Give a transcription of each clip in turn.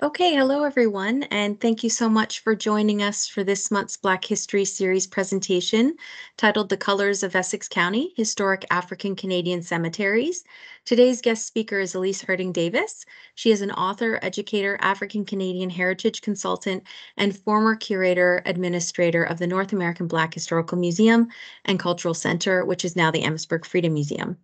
Okay, hello everyone, and thank you so much for joining us for this month's Black History Series presentation titled The Colors of Essex County, Historic African Canadian Cemeteries. Today's guest speaker is Elise Harding Davis. She is an author, educator, African Canadian heritage consultant, and former curator administrator of the North American Black Historical Museum and Cultural Center, which is now the Amherstburg Freedom Museum.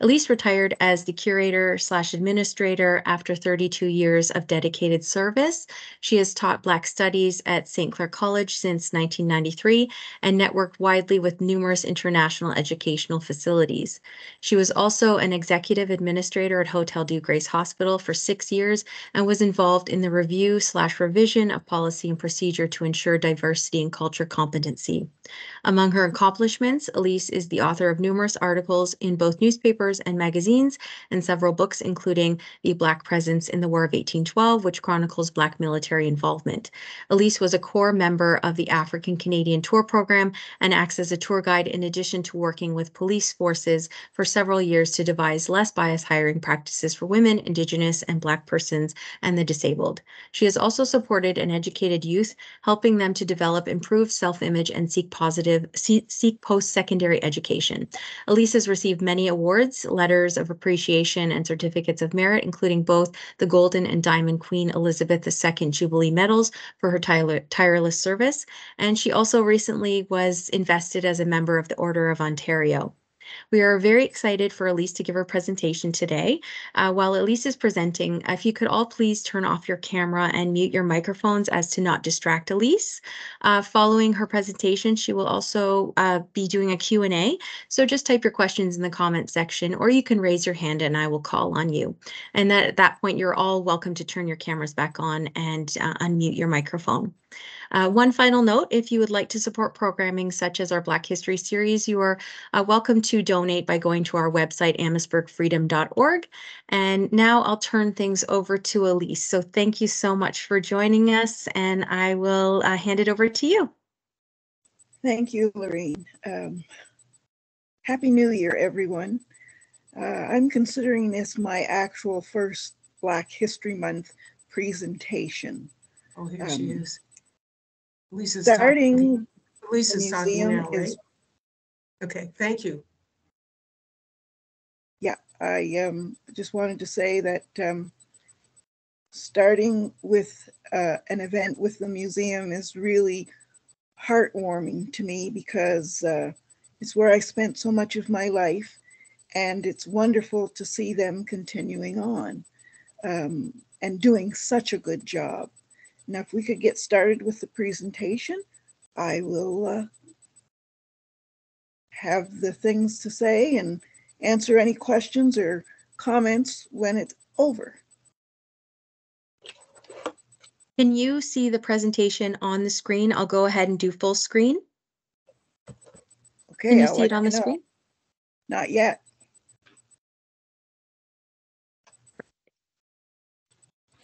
Elise retired as the curator slash administrator after 32 years of dedicated service. She has taught Black Studies at St. Clair College since 1993 and networked widely with numerous international educational facilities. She was also an executive administrator at Hotel Dieu Grace Hospital for six years and was involved in the review slash revision of policy and procedure to ensure diversity and culture competency. Among her accomplishments, Elise is the author of numerous articles in both newspapers newspapers and magazines, and several books, including The Black Presence in the War of 1812, which chronicles Black military involvement. Elise was a core member of the African Canadian Tour Program and acts as a tour guide in addition to working with police forces for several years to devise less biased hiring practices for women, Indigenous, and Black persons and the disabled. She has also supported and educated youth, helping them to develop improved self-image and seek positive, seek post-secondary education. Elise has received many awards awards, letters of appreciation, and certificates of merit, including both the Golden and Diamond Queen Elizabeth II Jubilee medals for her tireless service. And she also recently was invested as a member of the Order of Ontario. We are very excited for Elise to give her presentation today. Uh, while Elise is presenting, if you could all please turn off your camera and mute your microphones as to not distract Elise. Uh, following her presentation, she will also uh, be doing a Q&A, so just type your questions in the comment section or you can raise your hand and I will call on you. And that, at that point, you're all welcome to turn your cameras back on and uh, unmute your microphone. Uh, one final note, if you would like to support programming such as our Black History series, you are uh, welcome to donate by going to our website, amherstburgfreedom.org. And now I'll turn things over to Elise. So thank you so much for joining us, and I will uh, hand it over to you. Thank you, Lorraine. Um, Happy New Year, everyone. Uh, I'm considering this my actual first Black History Month presentation. Oh, here um, she is. Lisa's starting. Talking. Lisa's talking now, right? Is, okay, thank you. Yeah, I um, just wanted to say that um, starting with uh, an event with the museum is really heartwarming to me because uh, it's where I spent so much of my life, and it's wonderful to see them continuing on um, and doing such a good job. Now, if we could get started with the presentation, I will uh, have the things to say and answer any questions or comments when it's over. Can you see the presentation on the screen? I'll go ahead and do full screen. Okay. Can you I'll see it on the know. screen? Not yet.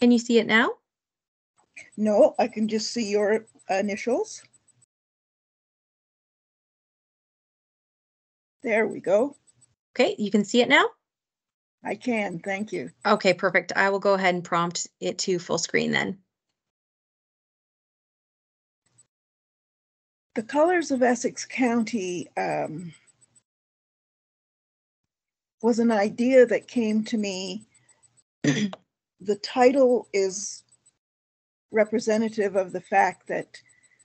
Can you see it now? No, I can just see your initials. There we go. Okay, you can see it now? I can, thank you. Okay, perfect. I will go ahead and prompt it to full screen then. The colors of Essex County um, was an idea that came to me. the title is representative of the fact that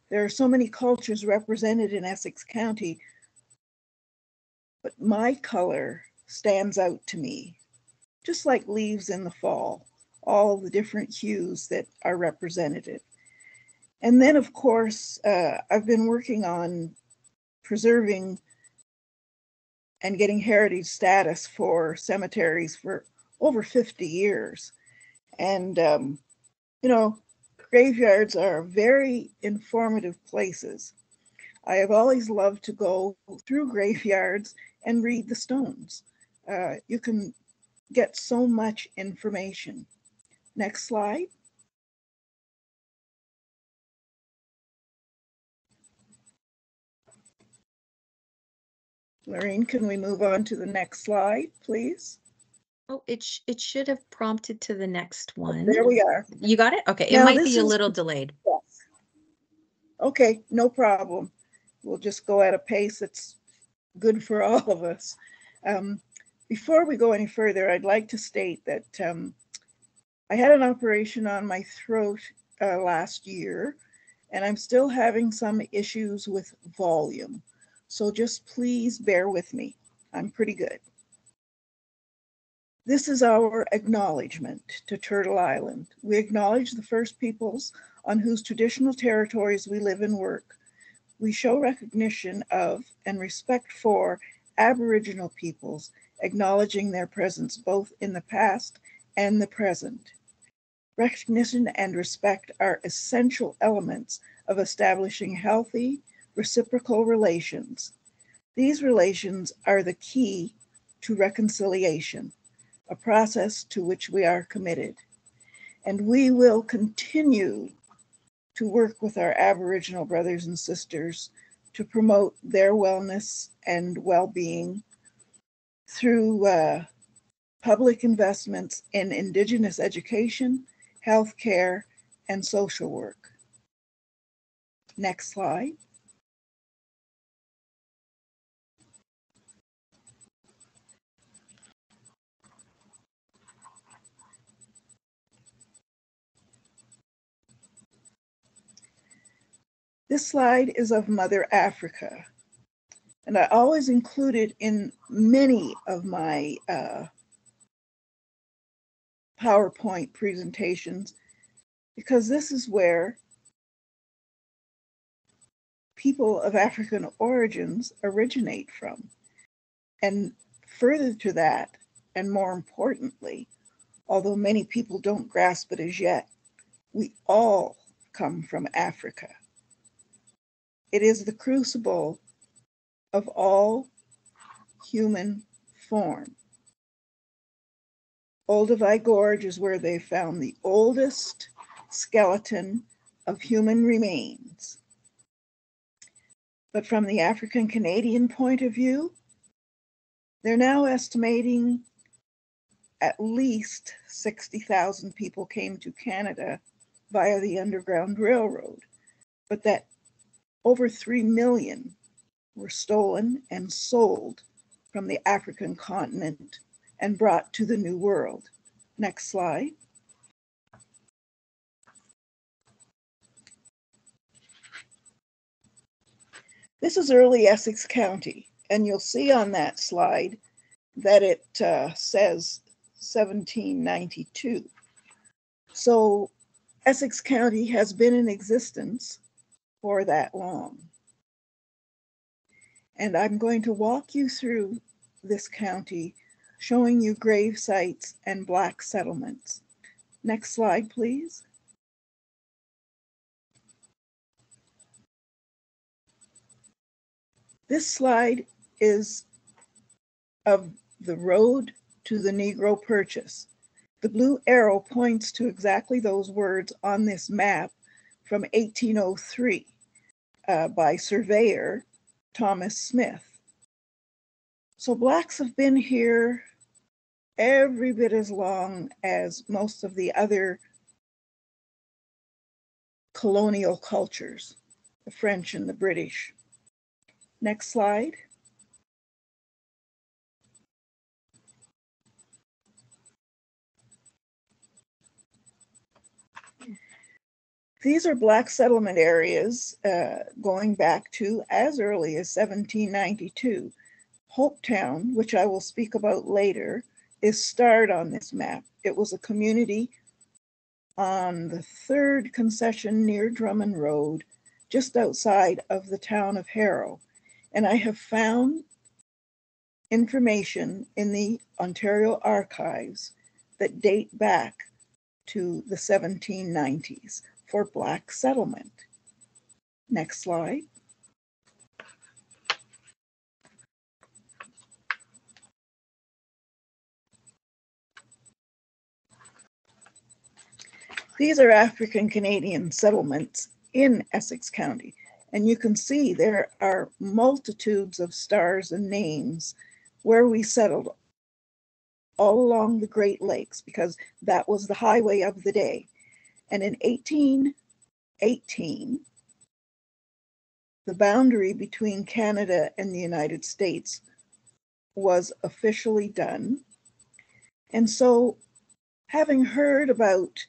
there are so many cultures represented in Essex County, but my color stands out to me, just like leaves in the fall, all the different hues that are represented. And then, of course, uh, I've been working on preserving and getting heritage status for cemeteries for over 50 years. And, um, you know, Graveyards are very informative places. I have always loved to go through graveyards and read the stones. Uh, you can get so much information. Next slide. Lorraine, can we move on to the next slide, please? Oh, it sh it should have prompted to the next one. There we are. You got it? Okay, it might this be a is- little delayed. Yes. Okay, no problem. We'll just go at a pace that's good for all of us. Um, before we go any further, I'd like to state that um, I had an operation on my throat uh, last year, and I'm still having some issues with volume. So just please bear with me. I'm pretty good. This is our acknowledgement to Turtle Island. We acknowledge the First Peoples on whose traditional territories we live and work. We show recognition of and respect for Aboriginal peoples, acknowledging their presence both in the past and the present. Recognition and respect are essential elements of establishing healthy, reciprocal relations. These relations are the key to reconciliation, a process to which we are committed. And we will continue to work with our Aboriginal brothers and sisters to promote their wellness and well being through uh, public investments in Indigenous education, healthcare, and social work. Next slide. This slide is of Mother Africa. And I always include it in many of my uh, PowerPoint presentations because this is where people of African origins originate from. And further to that, and more importantly, although many people don't grasp it as yet, we all come from Africa. It is the crucible of all human form. Olduvai Gorge is where they found the oldest skeleton of human remains. But from the African Canadian point of view, they're now estimating at least 60,000 people came to Canada via the Underground Railroad, but that over 3 million were stolen and sold from the African continent and brought to the New World. Next slide. This is early Essex County, and you'll see on that slide that it uh, says 1792. So Essex County has been in existence for that long. And I'm going to walk you through this county, showing you grave sites and black settlements. Next slide, please. This slide is of the road to the Negro Purchase. The blue arrow points to exactly those words on this map from 1803 uh, by surveyor Thomas Smith. So blacks have been here every bit as long as most of the other colonial cultures, the French and the British. Next slide. These are black settlement areas uh, going back to as early as 1792. Hopetown, which I will speak about later, is starred on this map. It was a community on the third concession near Drummond Road, just outside of the town of Harrow. And I have found information in the Ontario archives that date back to the 1790s for Black settlement. Next slide. These are African Canadian settlements in Essex County. And you can see there are multitudes of stars and names where we settled all along the Great Lakes because that was the highway of the day. And in 1818, the boundary between Canada and the United States was officially done. And so, having heard about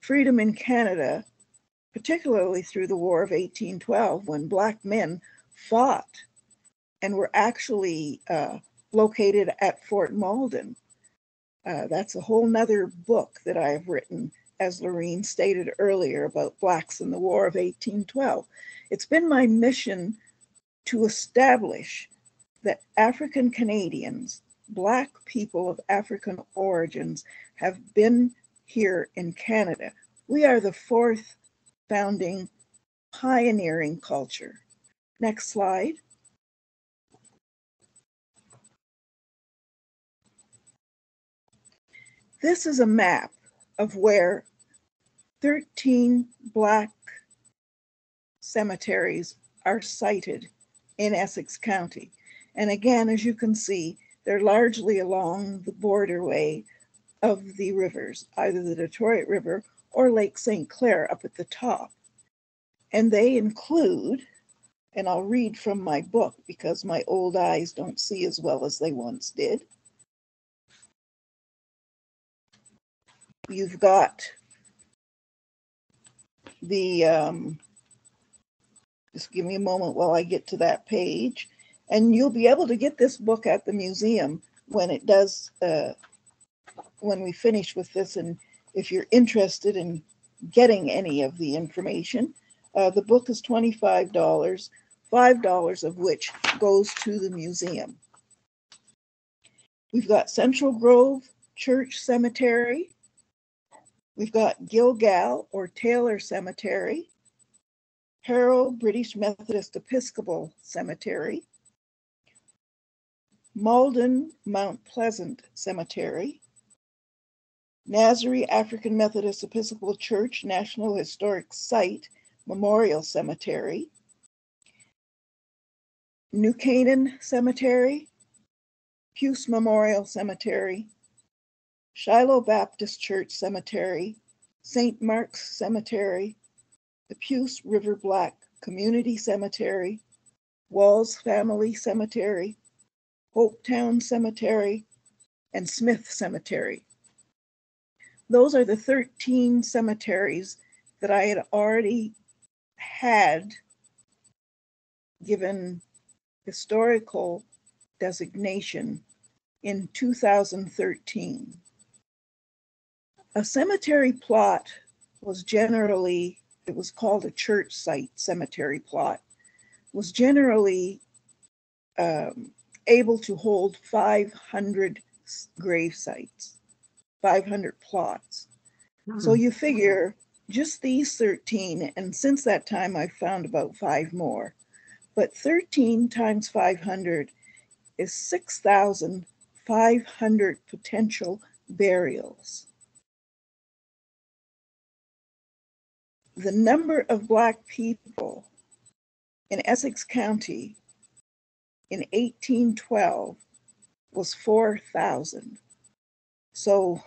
freedom in Canada, particularly through the War of 1812, when Black men fought and were actually uh, located at Fort Malden. Uh, that's a whole nother book that I've written, as Lorraine stated earlier, about Blacks in the War of 1812. It's been my mission to establish that African Canadians, Black people of African origins, have been here in Canada. We are the fourth founding pioneering culture. Next slide. This is a map of where 13 Black cemeteries are sited in Essex County. And again, as you can see, they're largely along the borderway of the rivers, either the Detroit River or Lake St. Clair up at the top. And they include, and I'll read from my book because my old eyes don't see as well as they once did. You've got the, um, just give me a moment while I get to that page. And you'll be able to get this book at the museum when it does uh, when we finish with this, and if you're interested in getting any of the information, uh, the book is $25, $5 of which goes to the museum. We've got Central Grove Church Cemetery. We've got Gilgal or Taylor Cemetery, Harrow British Methodist Episcopal Cemetery, Malden Mount Pleasant Cemetery, Nazarene African Methodist Episcopal Church National Historic Site Memorial Cemetery, New Canaan Cemetery, Puce Memorial Cemetery, Shiloh Baptist Church Cemetery, St. Mark's Cemetery, the Puce River Black Community Cemetery, Walls Family Cemetery, Hopetown Cemetery, and Smith Cemetery. Those are the 13 cemeteries that I had already had given historical designation in 2013. A cemetery plot was generally, it was called a church site cemetery plot, was generally um, able to hold 500 grave sites. 500 plots. Mm-hmm. So you figure just these 13, and since that time I've found about five more, but 13 times 500 is 6,500 potential burials. The number of Black people in Essex County in 1812 was 4,000. So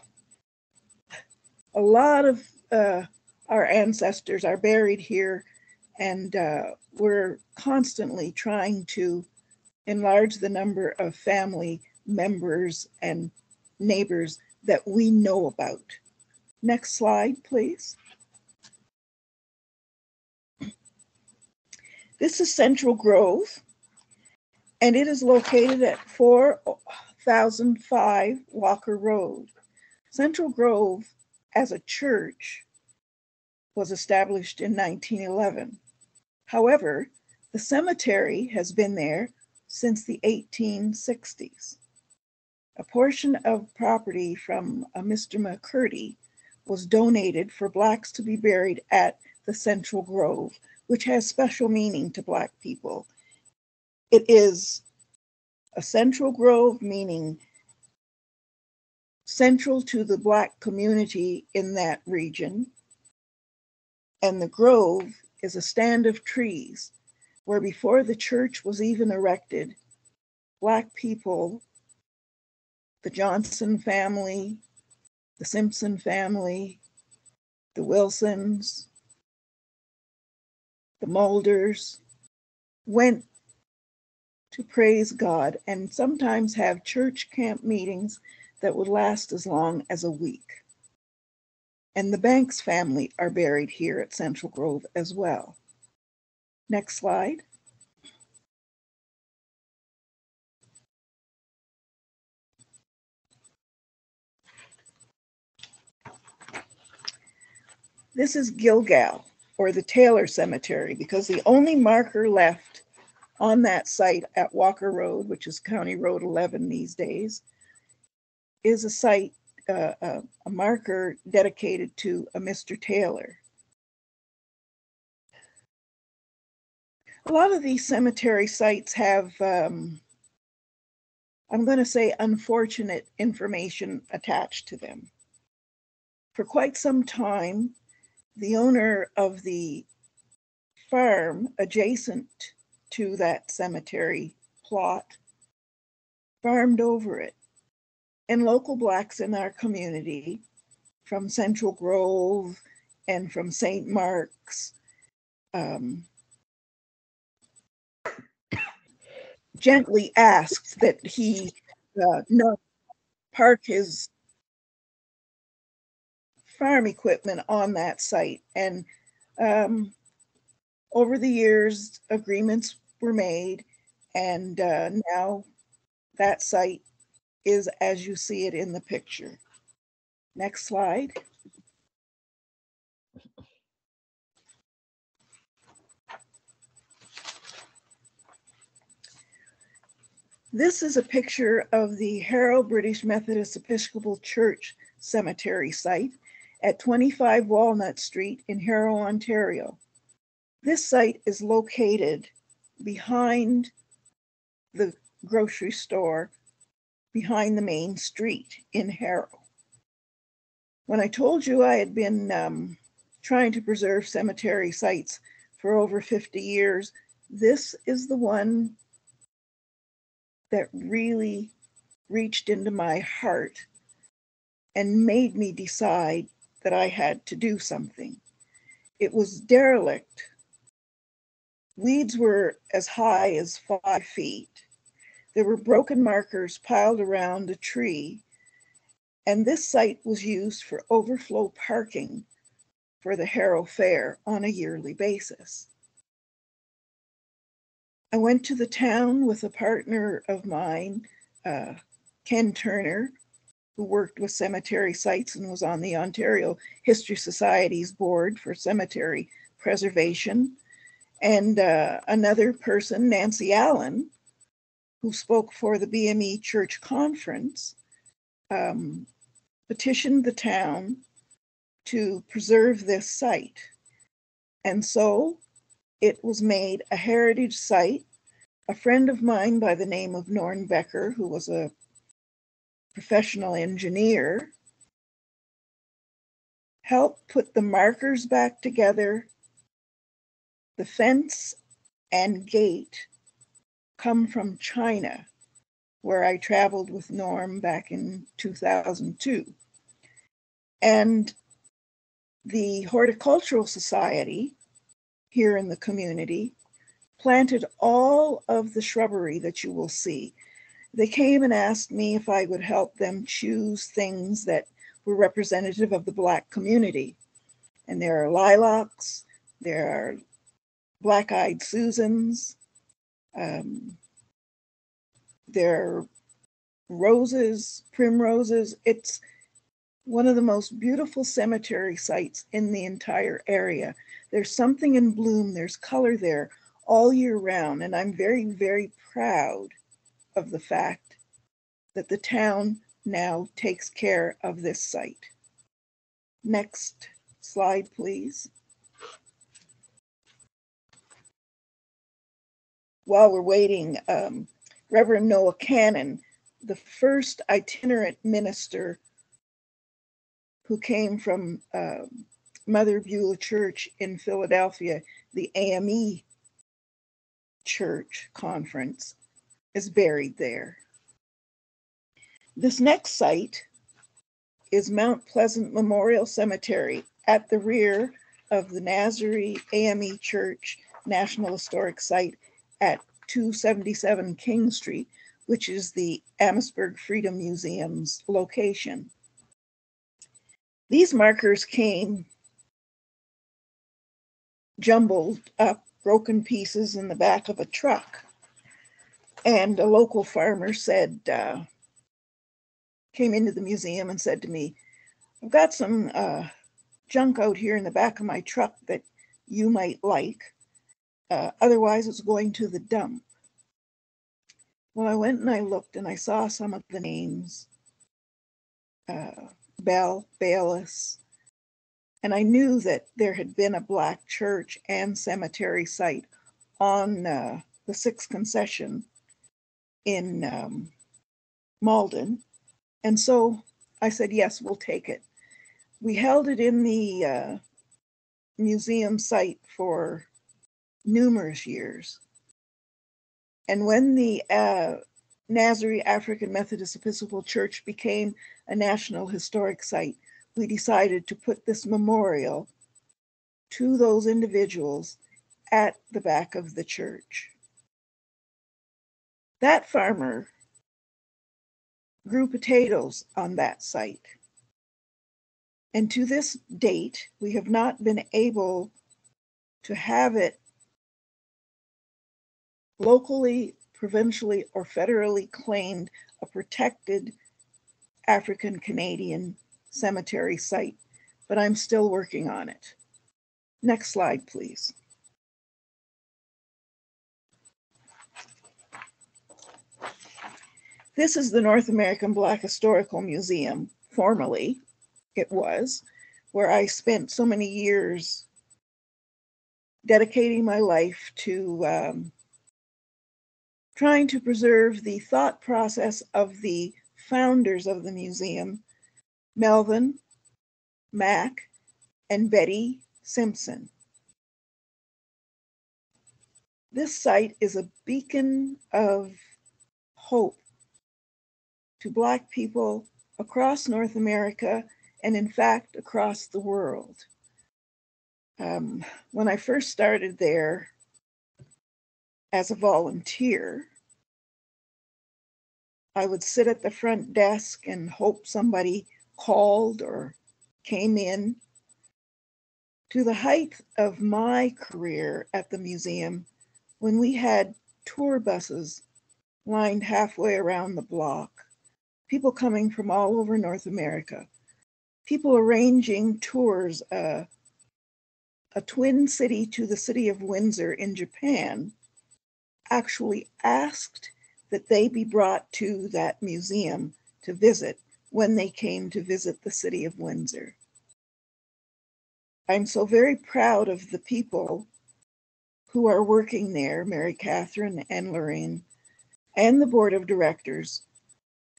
a lot of uh, our ancestors are buried here, and uh, we're constantly trying to enlarge the number of family members and neighbors that we know about. Next slide, please. This is Central Grove, and it is located at 4005 Walker Road. Central Grove, as a church, was established in 1911. However, the cemetery has been there since the 1860s. A portion of property from uh, a Mr. McCurdy was donated for Blacks to be buried at the Central Grove, which has special meaning to Black people. It is a central grove, meaning central to the Black community in that region. And the grove is a stand of trees where before the church was even erected, Black people the Johnson family, the Simpson family, the Wilsons, the Mulders went to praise God and sometimes have church camp meetings that would last as long as a week. And the Banks family are buried here at Central Grove as well. Next slide. This is Gilgal, or the Taylor Cemetery, because the only marker left on that site at Walker Road, which is County Road 11 these days, is a site, uh, uh, a marker dedicated to a Mr. Taylor. A lot of these cemetery sites have, um, I'm going to say, unfortunate information attached to them. For quite some time, the owner of the farm adjacent to that cemetery plot farmed over it. And local blacks in our community from Central Grove and from St. Mark's um, gently asked that he uh, not park his farm equipment on that site. And um, over the years, agreements were made, and uh, now that site is as you see it in the picture. Next slide. This is a picture of the Harrow British Methodist Episcopal Church cemetery site at 25 Walnut Street in Harrow, Ontario. This site is located behind the grocery store, behind the main street in Harrow. When I told you I had been um, trying to preserve cemetery sites for over 50 years, this is the one that really reached into my heart and made me decide that I had to do something. It was derelict. Weeds were as high as five feet. There were broken markers piled around a tree, and this site was used for overflow parking for the Harrow Fair on a yearly basis. I went to the town with a partner of mine, uh, Ken Turner, who worked with cemetery sites and was on the Ontario History Society's board for cemetery preservation. And uh, another person, Nancy Allen, who spoke for the BME Church Conference, um, petitioned the town to preserve this site. And so it was made a heritage site. A friend of mine by the name of Norm Becker, who was a professional engineer, help put the markers back together. The fence and gate come from China, where I traveled with Norm back in 2002. And the Horticultural Society here in the community planted all of the shrubbery that you will see they came and asked me if I would help them choose things that were representative of the Black community. And there are lilacs, there are black eyed Susans, um, there are roses, primroses. It's one of the most beautiful cemetery sites in the entire area. There's something in bloom, there's color there all year round. And I'm very, very proud of the fact that the town now takes care of this site. Next slide, please. While we're waiting, um, Reverend Noah Cannon, the first itinerant minister who came from uh, Mother Beulah Church in Philadelphia, the AME Church Conference, is buried there. This next site is Mount Pleasant Memorial Cemetery at the rear of the Nazarene AME Church National Historic Site at 277 King Street, which is the Amherstburg Freedom Museum's location. These markers came jumbled up, broken pieces in the back of a truck. And a local farmer said, uh, came into the museum and said to me, I've got some uh, junk out here in the back of my truck that you might like. Uh, otherwise, it's going to the dump. Well, I went and I looked and I saw some of the names uh, Bell, Bayless, and I knew that there had been a Black church and cemetery site on uh, the Sixth Concession in um, Malden. And so I said, yes, we'll take it. We held it in the uh, museum site for numerous years. And when the uh, Nazarene African Methodist Episcopal Church became a National Historic Site, we decided to put this memorial to those individuals at the back of the church. That farmer grew potatoes on that site. And to this date, we have not been able to have it locally, provincially, or federally claimed a protected African Canadian cemetery site, but I'm still working on it. Next slide, please. This is the North American Black Historical Museum, formerly it was, where I spent so many years dedicating my life to um, trying to preserve the thought process of the founders of the museum Melvin, Mac, and Betty Simpson. This site is a beacon of hope to Black people across North America and, in fact, across the world. Um, when I first started there as a volunteer, I would sit at the front desk and hope somebody called or came in. To the height of my career at the museum, when we had tour buses lined halfway around the block, people coming from all over North America, people arranging tours, uh, a twin city to the city of Windsor in Japan, actually asked that they be brought to that museum to visit when they came to visit the city of Windsor. I'm so very proud of the people who are working there, Mary Catherine and Lorraine, and the board of directors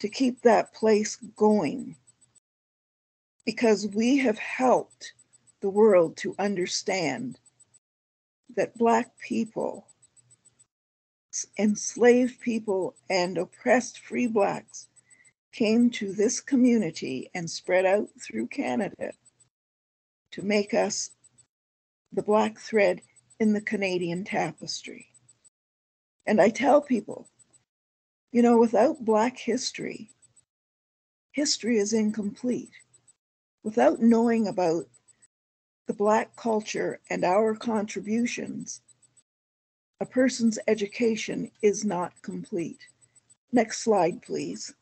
to keep that place going because we have helped the world to understand that Black people, enslaved people, and oppressed free Blacks came to this community and spread out through Canada to make us the black thread in the Canadian tapestry. And I tell people, you know, without Black history, history is incomplete. Without knowing about the Black culture and our contributions, a person's education is not complete. Next slide, please.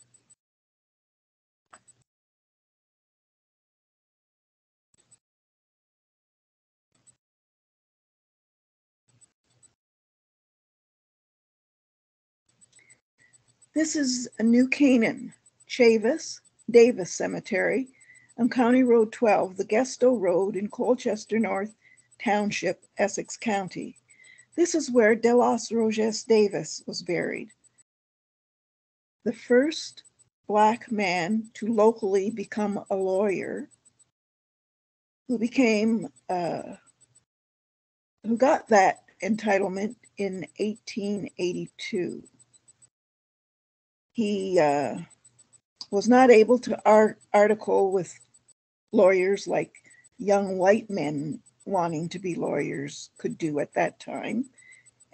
This is a New Canaan, Chavis, Davis Cemetery on County Road 12, the Gesto Road in Colchester North Township, Essex County. This is where Delos Rogest Davis was buried. The first Black man to locally become a lawyer who became, uh, who got that entitlement in 1882 he uh, was not able to art- article with lawyers like young white men wanting to be lawyers could do at that time,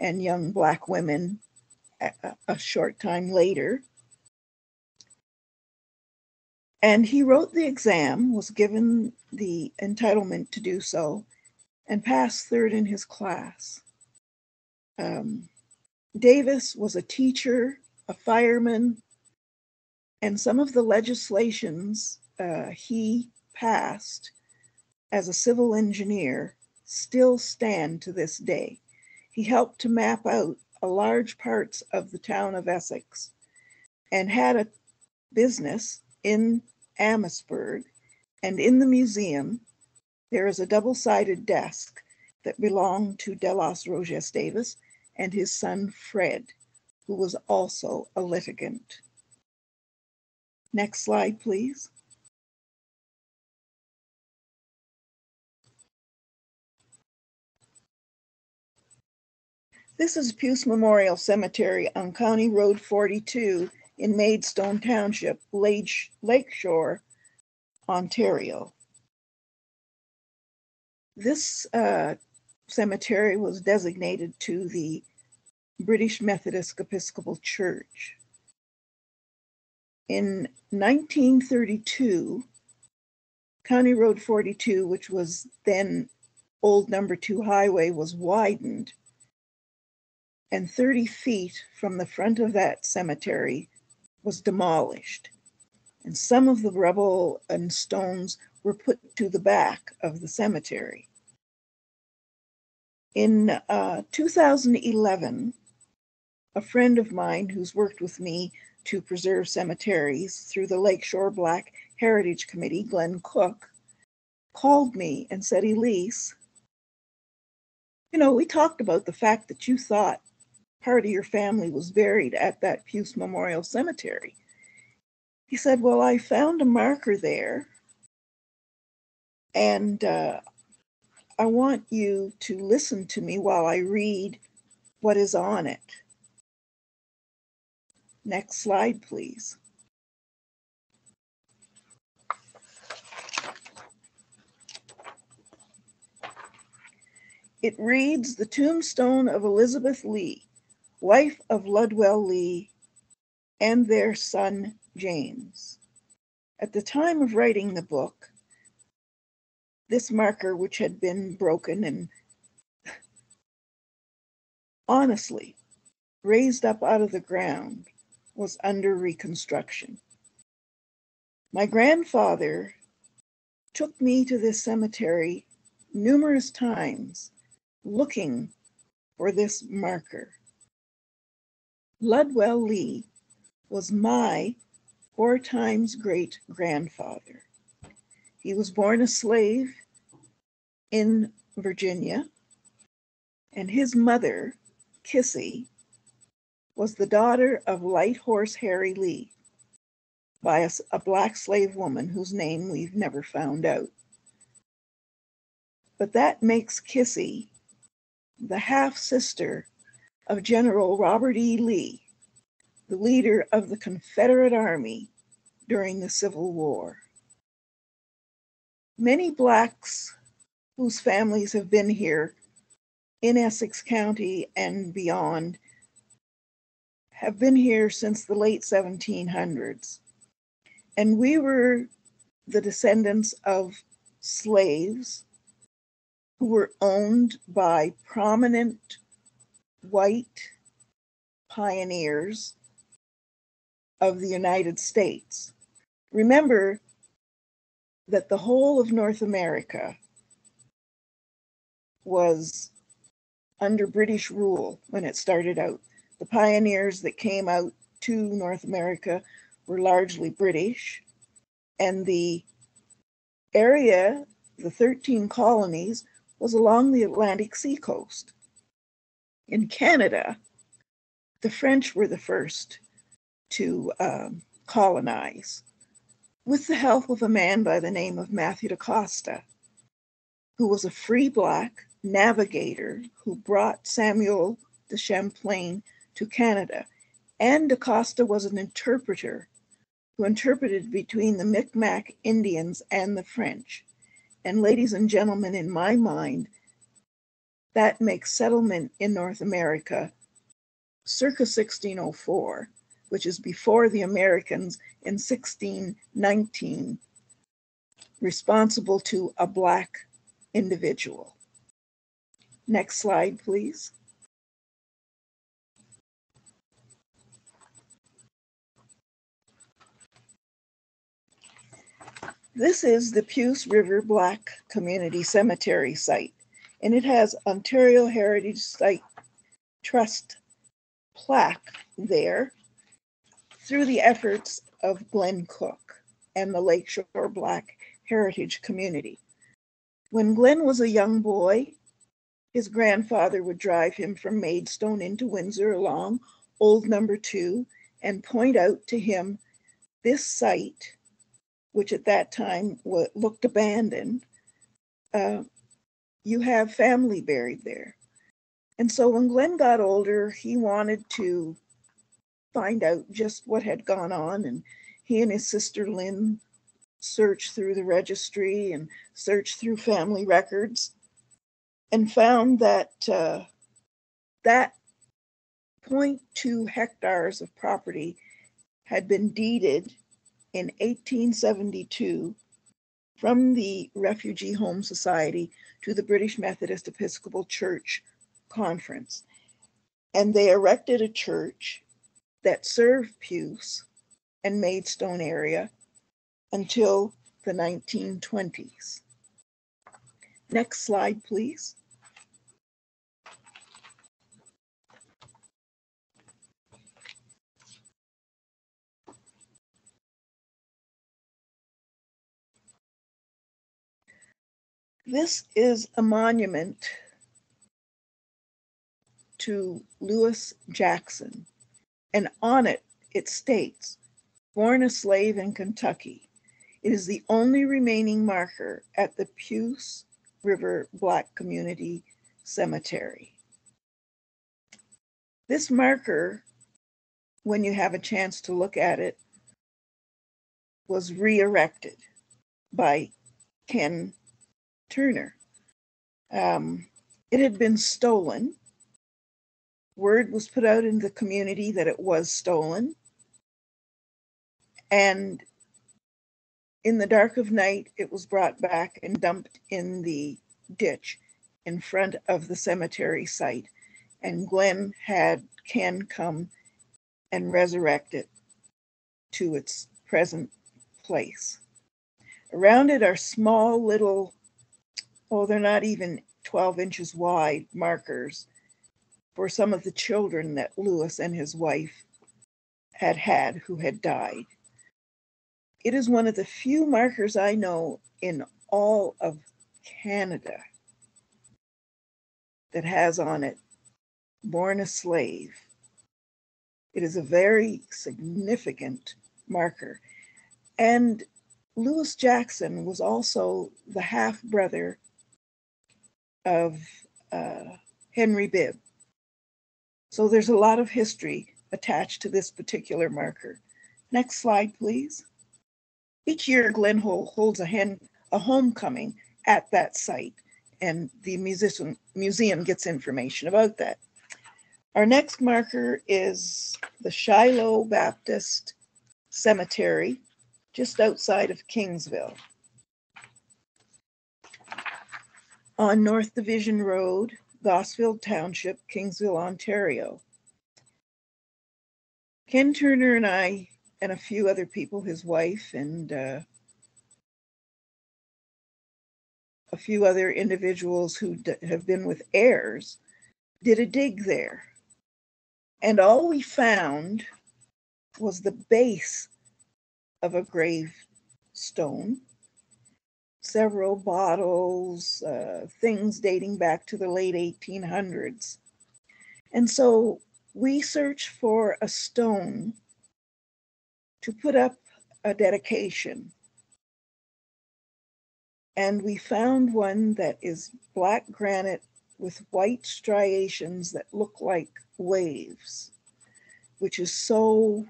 and young black women a, a short time later. And he wrote the exam, was given the entitlement to do so, and passed third in his class. Um, Davis was a teacher, a fireman, and some of the legislations uh, he passed as a civil engineer still stand to this day. He helped to map out a large parts of the town of Essex and had a business in Amherstburg. And in the museum, there is a double sided desk that belonged to Delos Rogest Davis and his son Fred, who was also a litigant. Next slide, please. This is Puce Memorial Cemetery on County Road 42 in Maidstone Township, Lakeshore, Ontario. This uh, cemetery was designated to the British Methodist Episcopal Church. In 1932, County Road 42, which was then Old Number Two Highway, was widened and 30 feet from the front of that cemetery was demolished. And some of the rubble and stones were put to the back of the cemetery. In uh, 2011, a friend of mine who's worked with me to preserve cemeteries through the Lakeshore Black Heritage Committee, Glenn Cook, called me and said, Elise, you know, we talked about the fact that you thought part of your family was buried at that Puce Memorial Cemetery. He said, Well, I found a marker there, and uh, I want you to listen to me while I read what is on it. Next slide, please. It reads The tombstone of Elizabeth Lee, wife of Ludwell Lee, and their son James. At the time of writing the book, this marker, which had been broken and honestly raised up out of the ground, was under reconstruction. My grandfather took me to this cemetery numerous times looking for this marker. Ludwell Lee was my four times great grandfather. He was born a slave in Virginia, and his mother, Kissy, was the daughter of Light Horse Harry Lee by a, a, black slave woman whose name we've never found out. But that makes Kissy the half sister of General Robert E. Lee, the leader of the Confederate Army during the Civil War. Many Blacks whose families have been here in Essex County and beyond have been here since the late 1700s. And we were the descendants of slaves who were owned by prominent white pioneers of the United States. Remember that the whole of North America was under British rule when it started out. The pioneers that came out to North America were largely British, and the area, the 13 colonies, was along the Atlantic sea coast. In Canada, the French were the first to um, colonize with the help of a man by the name of Matthew da Costa, who was a free black navigator who brought Samuel de Champlain to Canada. And da Costa was an interpreter who interpreted between the Micmac Indians and the French. And ladies and gentlemen, in my mind, that makes settlement in North America circa 1604, which is before the Americans in 1619, responsible to a Black individual. Next slide, please. This is the Puce River Black Community Cemetery site, and it has Ontario Heritage Site Trust plaque there through the efforts of Glenn Cook and the Lakeshore Black Heritage Community. When Glenn was a young boy, his grandfather would drive him from Maidstone into Windsor along Old Number Two and point out to him this site which at that time looked abandoned, uh, you have family buried there. And so when Glenn got older, he wanted to find out just what had gone on. And he and his sister Lynn searched through the registry and searched through family records and found that uh, that 0.2 hectares of property had been deeded in 1872 from the Refugee Home Society to the British Methodist Episcopal Church Conference. And they erected a church that served Puce and Maidstone area until the 1920s. Next slide, please. This is a monument to Lewis Jackson, and on it it states, born a slave in Kentucky. It is the only remaining marker at the Puce River Black Community Cemetery. This marker, when you have a chance to look at it, was re erected by Ken Turner. Um, it had been stolen. Word was put out in the community that it was stolen. And in the dark of night, it was brought back and dumped in the ditch in front of the cemetery site. And Glenn had Ken come and resurrect it to its present place. Around it are small little oh, they're not even 12 inches wide markers for some of the children that Lewis and his wife had had who had died. It is one of the few markers I know in all of Canada that has on it born a slave. It is a very significant marker. And Lewis Jackson was also the half brother of uh, Henry Bibb. So there's a lot of history attached to this particular marker. Next slide, please. Each year, Glenn holds a, hen, a homecoming at that site, and the musician, museum gets information about that. Our next marker is the Shiloh Baptist Cemetery, just outside of Kingsville. On North Division Road, Gosfield Township, Kingsville, Ontario. Ken Turner and I, and a few other people, his wife, and uh, a few other individuals who d- have been with heirs, did a dig there. And all we found was the base of a gravestone several bottles, uh, things dating back to the late 1800s. And so we searched for a stone to put up a dedication. And we found one that is black granite with white striations that look like waves, which is so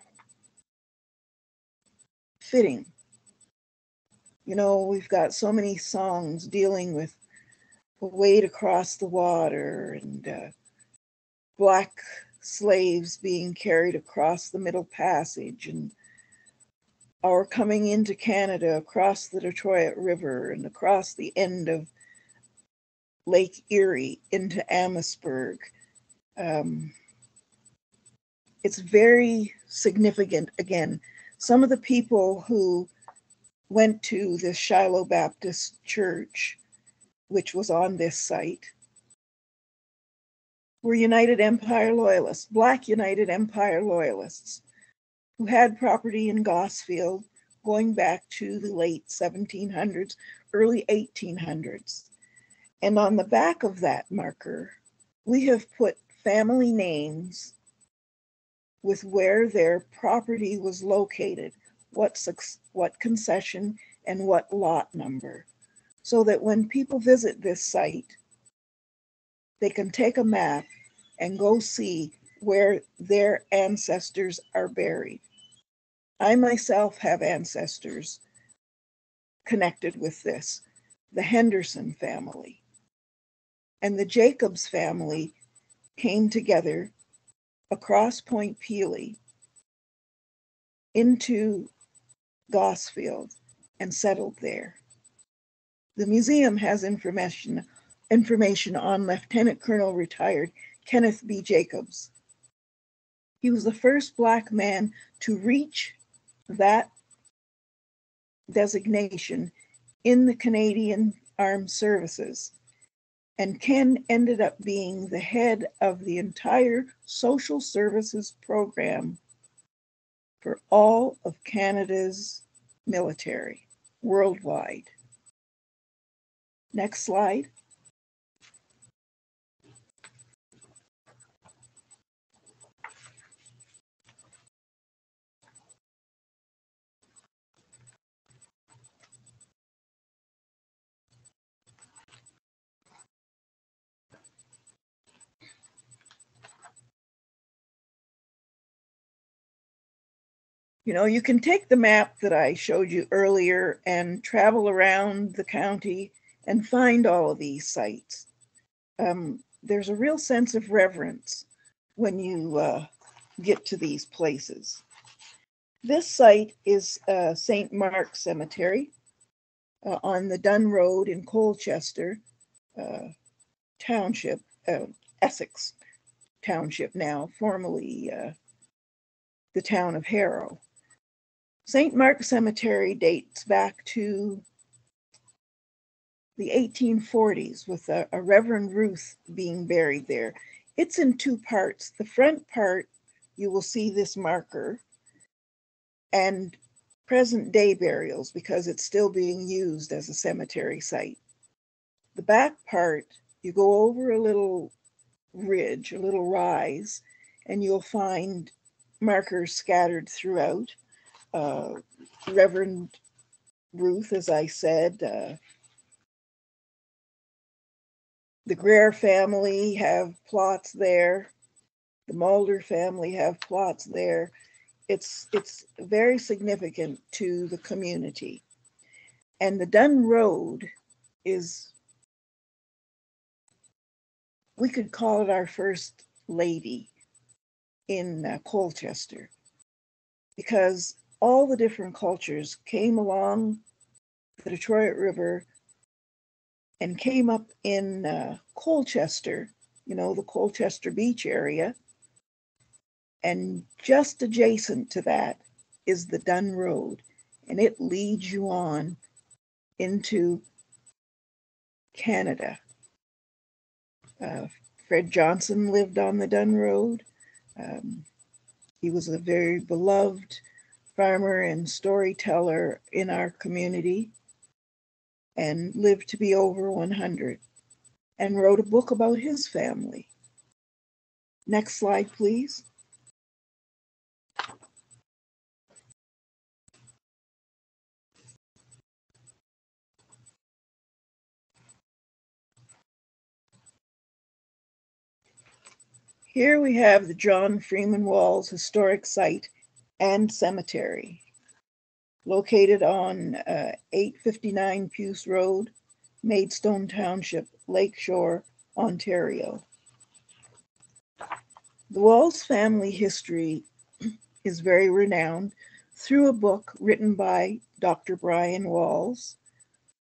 fitting. You know, we've got so many songs dealing with wade across the water and uh, black slaves being carried across the Middle Passage and our coming into Canada across the Detroit River and across the end of Lake Erie into Amherstburg. Um, it's very significant. Again, some of the people who went to the Shiloh Baptist Church, which was on this site, were United Empire Loyalists, Black United Empire Loyalists, who had property in Gosfield going back to the late 1700s, early 1800s. And on the back of that marker, we have put family names with where their property was located, what, what concession, and what lot number, so that when people visit this site, they can take a map and go see where their ancestors are buried. I myself have ancestors connected with this, the Henderson family. And the Jacobs family came together across Point Pelee into Gosfield and settled there. The museum has information information on Lieutenant Colonel retired Kenneth B. Jacobs. He was the first Black man to reach that designation in the Canadian Armed Services and Ken ended up being the head of the entire social services program for all of Canada's military worldwide. Next slide. You know, you can take the map that I showed you earlier and travel around the county and find all of these sites. Um, there's a real sense of reverence when you uh, get to these places. This site is uh, St. Mark Cemetery uh, on the Dunn Road in Colchester uh, Township, uh, Essex Township now, formerly uh, the town of Harrow. St. Mark Cemetery dates back to the 1840s with a, a, Reverend Ruth being buried there. It's in two parts. The front part, you will see this marker and present day burials because it's still being used as a cemetery site. The back part, you go over a little ridge, a little rise, and you'll find markers scattered throughout uh, Reverend Ruth, as I said. Uh, the Greer family have plots there. The Mulder family have plots there. It's it's very significant to the community. And the Dunn Road is we could call it our first lady in uh, Colchester because all the different cultures came along the Detroit River and came up in uh, Colchester, you know, the Colchester Beach area. And just adjacent to that is the Dunn Road, and it leads you on into Canada. Uh, Fred Johnson lived on the Dunn Road. Um, he was a very beloved farmer and storyteller in our community and lived to be over 100 and wrote a book about his family. Next slide, please. Here we have the John Freeman Walls Historic Site and cemetery. located on uh, 859 Puce Road, Maidstone Township, Lakeshore, Ontario. The Walls family history is very renowned through a book written by Dr. Bryan Walls,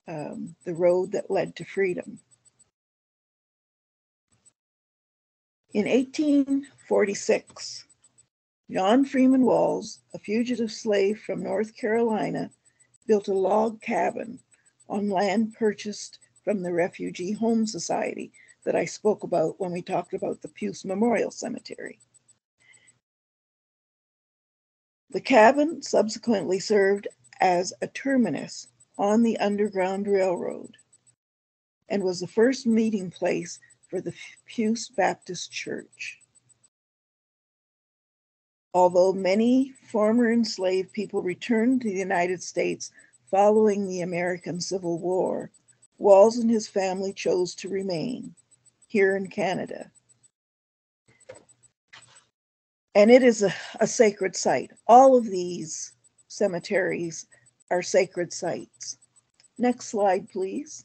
um, The Road That Led to Freedom. In 1846, John Freeman Walls, a fugitive slave from North Carolina, built a log cabin on land purchased from the Refugee Home Society that I spoke about when we talked about the Puce Memorial Cemetery. The cabin subsequently served as a terminus on the Underground Railroad and was the first meeting place for the Puce Baptist Church. Although many former enslaved people returned to the United States following the American Civil War, Walls and his family chose to remain here in Canada. And it is a, a sacred site. All of these cemeteries are sacred sites. Next slide, please.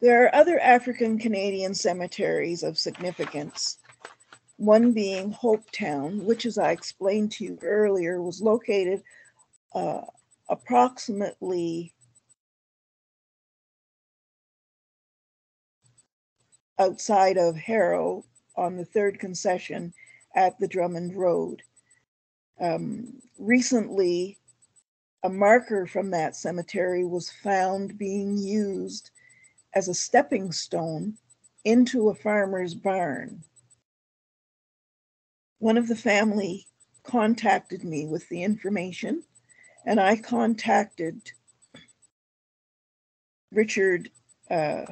There are other African Canadian cemeteries of significance, one being Hopetown, which, as I explained to you earlier, was located uh, approximately outside of Harrow on the third concession at the Drummond Road. Um, recently, a marker from that cemetery was found being used as a stepping stone into a farmer's barn. One of the family contacted me with the information, and I contacted Richard uh,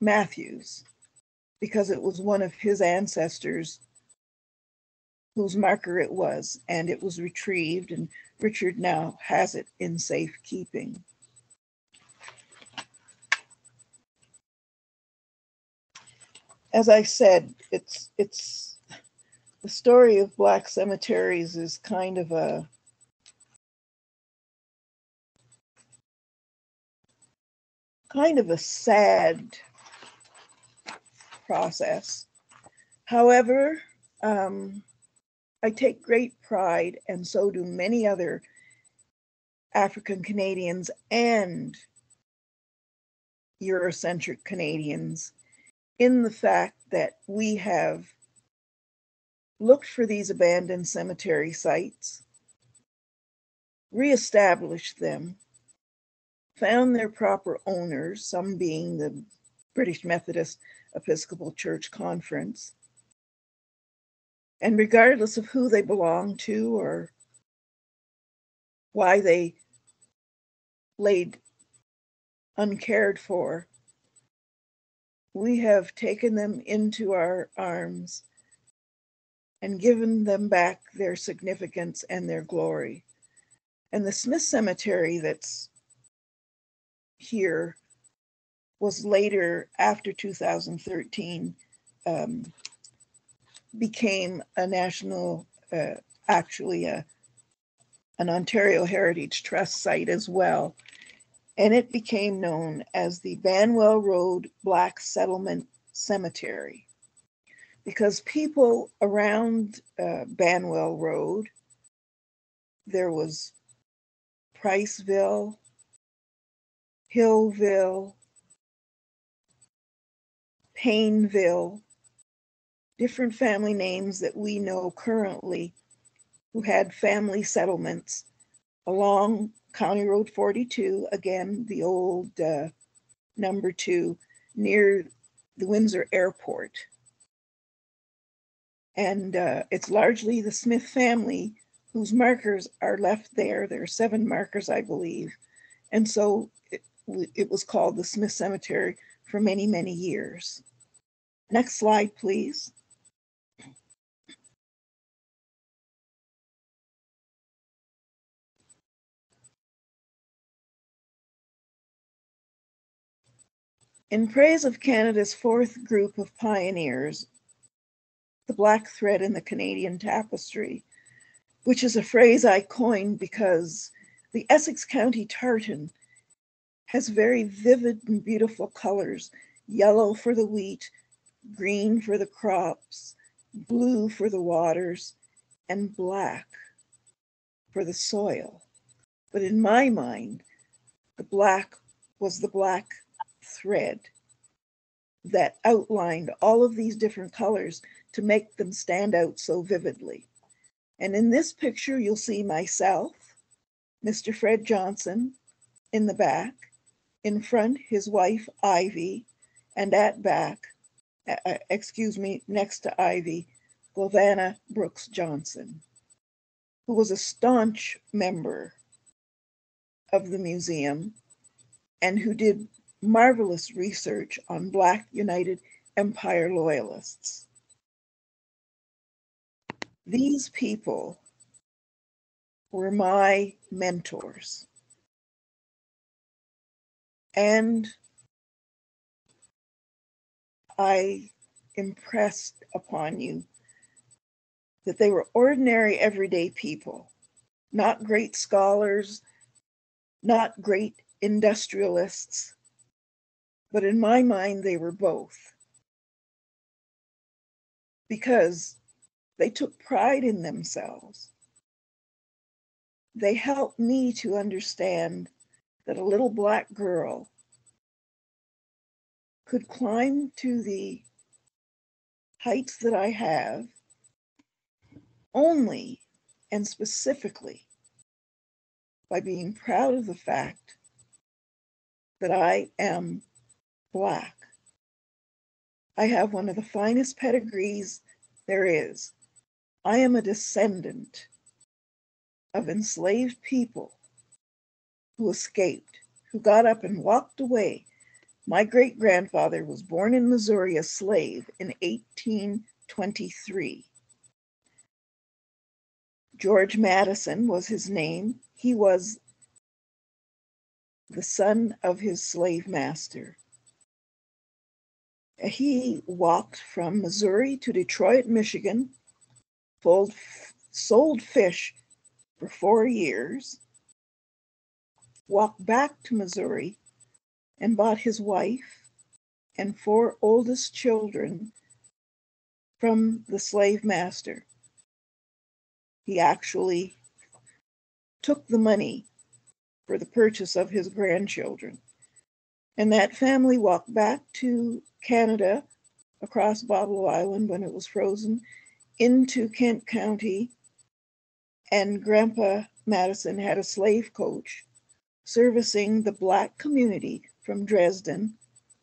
Matthews because it was one of his ancestors whose marker it was, and it was retrieved, and Richard now has it in safekeeping. As I said, it's it's the story of black cemeteries is kind of a kind of a sad process. However, um, I take great pride, and so do many other African Canadians and Eurocentric Canadians, in the fact that we have looked for these abandoned cemetery sites, reestablished them, found their proper owners, some being the British Methodist Episcopal Church Conference. And regardless of who they belong to or why they laid uncared for, we have taken them into our arms and given them back their significance and their glory. And the Smith Cemetery that's here was later, after 2013, um, became a national, uh, actually a, an Ontario Heritage Trust site as well. And it became known as the Banwell Road Black Settlement Cemetery. Because people around uh, Banwell Road, there was Priceville, Hillville, Painville, different family names that we know currently who had family settlements along County Road 42, again, the old uh, number two, near the Windsor Airport. And uh, it's largely the Smith family whose markers are left there. There are seven markers, I believe. And so it, it was called the Smith Cemetery for many, many years. Next slide, please. In praise of Canada's fourth group of pioneers, the black thread in the Canadian tapestry, which is a phrase I coined because the Essex County tartan has very vivid and beautiful colors yellow for the wheat, green for the crops, blue for the waters, and black for the soil. But in my mind, the black was the black thread that outlined all of these different colors to make them stand out so vividly. And in this picture, you'll see myself, Mr. Fred Johnson in the back, in front, his wife, Ivy, and at back, uh, excuse me, next to Ivy, Glovana Brooks Johnson, who was a staunch member of the museum and who did marvelous research on Black United Empire Loyalists. These people were my mentors. And I impressed upon you that they were ordinary, everyday people, not great scholars, not great industrialists, but in my mind, they were both. Because they took pride in themselves. They helped me to understand that a little black girl could climb to the heights that I have only and specifically by being proud of the fact that I am Black. I have one of the finest pedigrees there is. I am a descendant of enslaved people who escaped, who got up and walked away. My great grandfather was born in Missouri a slave in 1823. George Madison was his name. He was the son of his slave master. He walked from Missouri to Detroit, Michigan, sold, sold fish for four years, walked back to Missouri, and bought his wife and four oldest children from the slave master. He actually took the money for the purchase of his grandchildren. And that family walked back to Canada across Bottle Island when it was frozen into Kent County. And Grandpa Madison had a slave coach servicing the Black community from Dresden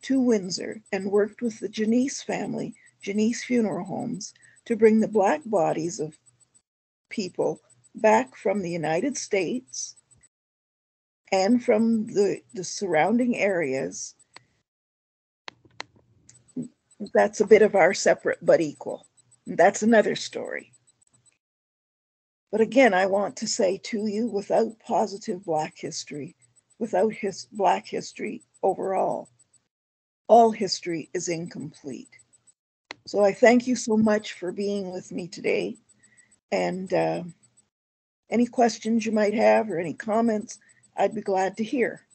to Windsor and worked with the Janisse family, Janisse Funeral Homes, to bring the Black bodies of people back from the United States and from the, the surrounding areas. That's a bit of our separate but equal. That's another story. But again, I want to say to you without positive Black history, without his Black history overall, all history is incomplete. So I thank you so much for being with me today. And uh, any questions you might have or any comments, I'd be glad to hear.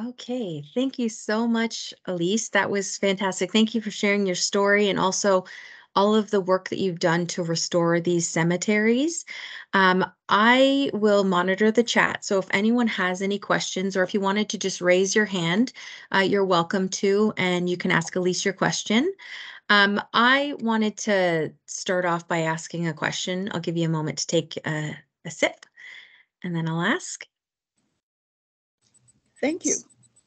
Okay, thank you so much, Elise. That was fantastic. Thank you for sharing your story and also all of the work that you've done to restore these cemeteries. Um, I will monitor the chat. So if anyone has any questions or if you wanted to just raise your hand, uh, you're welcome to, and you can ask Elise your question. Um, I wanted to start off by asking a question. I'll give you a moment to take a, a sip and then I'll ask. Thank you.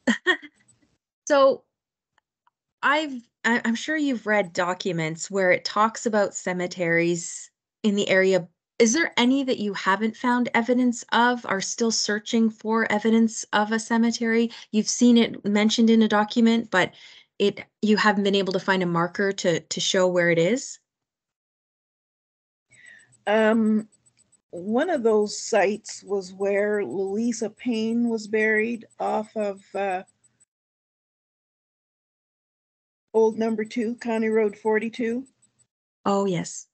so I've I'm sure you've read documents where it talks about cemeteries in the area. Is there any that you haven't found evidence of, are still searching for evidence of a cemetery? You've seen it mentioned in a document, but it you haven't been able to find a marker to to show where it is? Um, one of those sites was where Louisa Payne was buried off of uh, Old Number Two, County Road 42. Oh, yes.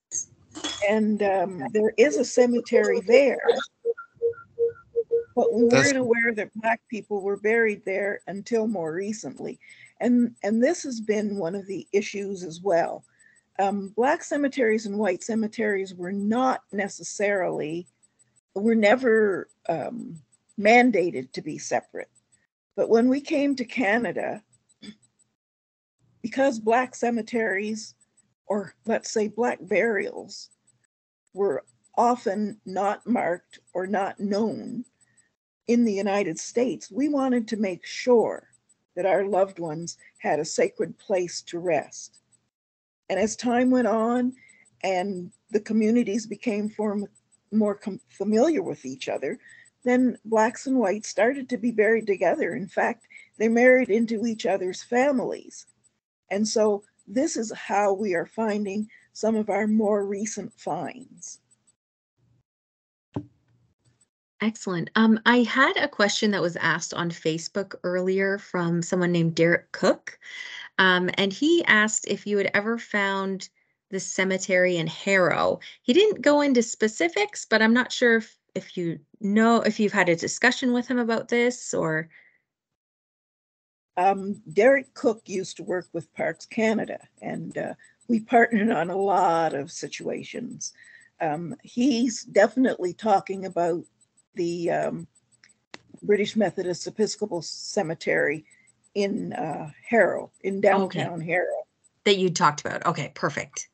And um, there is a cemetery there. But we weren't aware that Black people were buried there until more recently. And, and this has been one of the issues as well. Um, black cemeteries and white cemeteries were not necessarily, were never um, mandated to be separate. But when we came to Canada, because black cemeteries, or let's say black burials, were often not marked or not known in the United States, we wanted to make sure that our loved ones had a sacred place to rest. And as time went on and the communities became form, more com- familiar with each other, then blacks and whites started to be buried together. In fact, they married into each other's families. And so this is how we are finding some of our more recent finds. Excellent. Um, I had a question that was asked on Facebook earlier from someone named Derek Cook. Um, and he asked if you had ever found the cemetery in Harrow. He didn't go into specifics, but I'm not sure if, if you know if you've had a discussion with him about this or um, Derek Cook used to work with Parks Canada, and uh, we partnered on a lot of situations. Um, he's definitely talking about the um, British Methodist Episcopal Cemetery in uh, Harrow, in downtown okay. Harrow. That you talked about. Okay, perfect.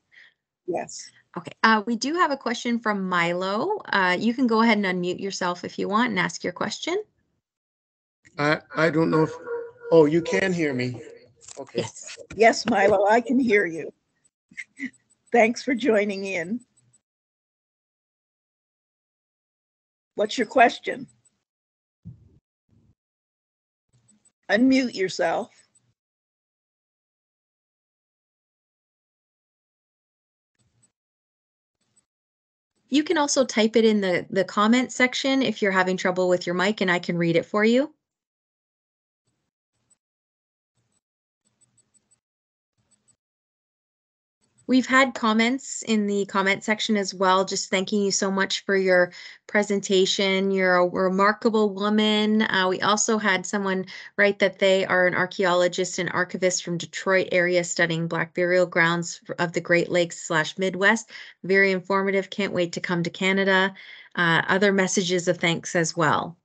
Yes. Okay, uh, we do have a question from Milo. Uh, you can go ahead and unmute yourself if you want and ask your question. I, I don't know if Oh, you can hear me. Okay. Yes. Yes, Milo, I can hear you. Thanks for joining in. What's your question? Unmute yourself. You can also type it in the, the comment section if you're having trouble with your mic and I can read it for you. We've had comments in the comment section as well, just thanking you so much for your presentation. You're a remarkable woman. Uh, we also had someone write that they are an archaeologist and archivist from Detroit area studying Black burial grounds of the Great Lakes slash Midwest. Very informative. Can't wait to come to Canada. Uh, other messages of thanks as well.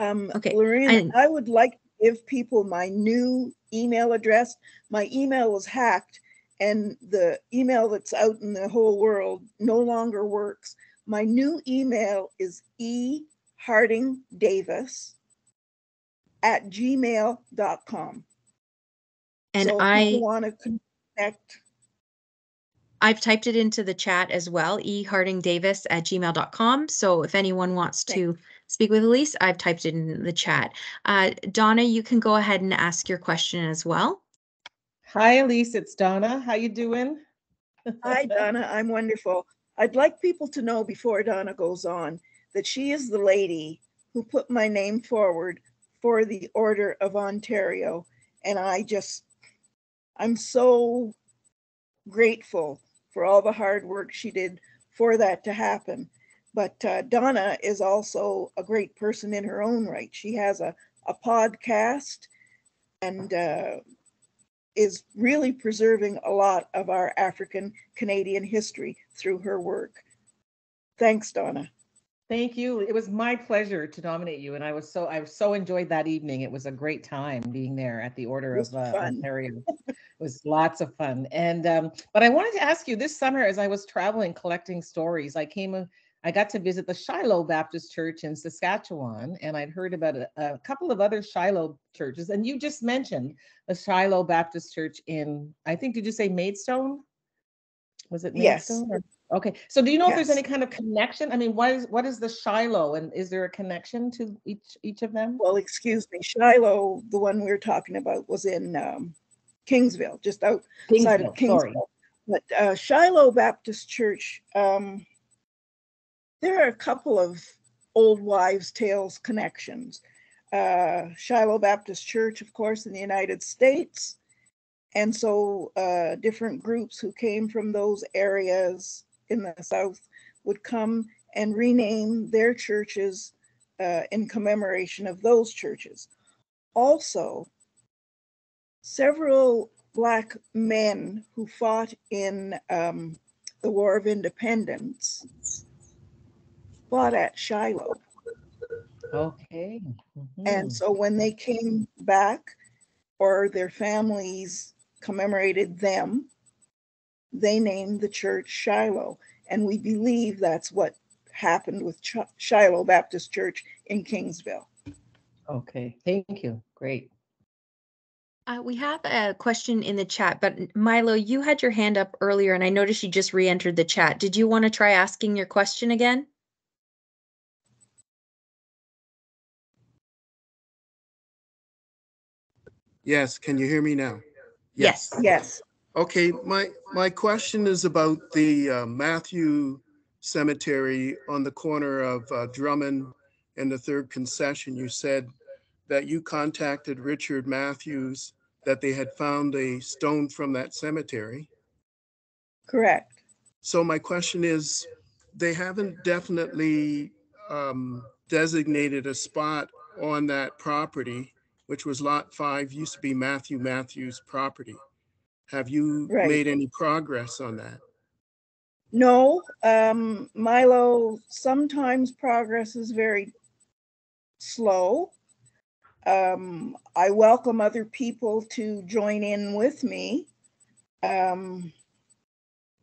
Um, okay. Lorraine, I, I would like to give people my new email address. My email was hacked and the email that's out in the whole world no longer works. My new email is e harding davis at gmail.com. And so I want to connect. I've typed it into the chat as well, ehardingdavis at gmail.com. So if anyone wants Thanks. to speak with Elise, I've typed it in the chat. Uh, Donna, you can go ahead and ask your question as well. Hi, Elise. It's Donna. How you doing? Hi, Donna. I'm wonderful. I'd like people to know before Donna goes on that she is the lady who put my name forward for the Order of Ontario. And I just, I'm so grateful for all the hard work she did for that to happen. But uh, Donna is also a great person in her own right. She has a, a podcast and uh, is really preserving a lot of our African Canadian history through her work. Thanks, Donna. Thank you. It was my pleasure to nominate you, and I was so I so enjoyed that evening. It was a great time being there at the Order of uh, Ontario. it was lots of fun. And um, but I wanted to ask you this summer, as I was traveling collecting stories, I came I got to visit the Shiloh Baptist Church in Saskatchewan, and I'd heard about a, a, couple of other Shiloh churches. And you just mentioned the Shiloh Baptist Church in, I think, did you say Maidstone? Was it Maidstone? Yes. Or, okay. So do you know yes. if there's any kind of connection? I mean, what is what is the Shiloh, and is there a connection to each each of them? Well, excuse me, Shiloh, the one we were talking about, was in um, Kingsville, just outside Kingsville, of Kingsville. Sorry. But uh, Shiloh Baptist Church. Um, there are a couple of old wives' tales connections. Uh, Shiloh Baptist Church, of course, in the United States. And so uh, different groups who came from those areas in the South would come and rename their churches uh, in commemoration of those churches. Also, several Black men who fought in um, the War of Independence fought at Shiloh. Okay. And Mhm. so when they came back, or their families commemorated them, they named the church Shiloh. And we believe that's what happened with Ch- Shiloh Baptist Church in Kingsville. Okay, thank you. Great. Uh, we have a question in the chat, but Milo, you had your hand up earlier and I noticed you just re-entered the chat. Did you want to try asking your question again? Yes, can you hear me now? Yes. Yes. Okay, my, my question is about the uh, Matthew Cemetery on the corner of uh, Drummond and the Third Concession. You said that you contacted Richard Matthews, that they had found a stone from that cemetery. Correct. So my question is, they haven't definitely um, designated a spot on that property, which was Lot 5, used to be Matthew Matthews' property. Have you Right. made any progress on that? No, um, Milo, sometimes progress is very slow. Um, I welcome other people to join in with me. Um,